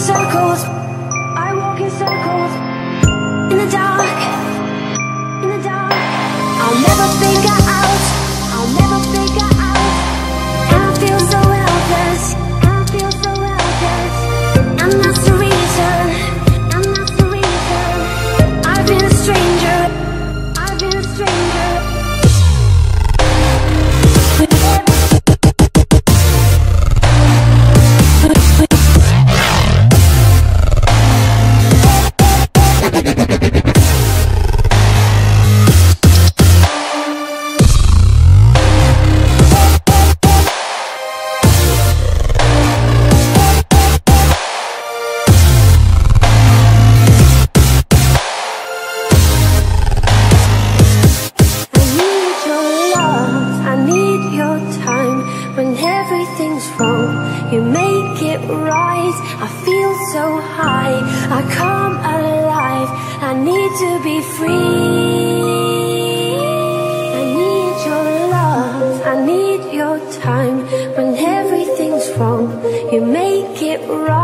circles. I walk in circles. In the dark. I feel so high, I come alive. I need to be free. I need your love, I need your time. When everything's wrong, you make it right.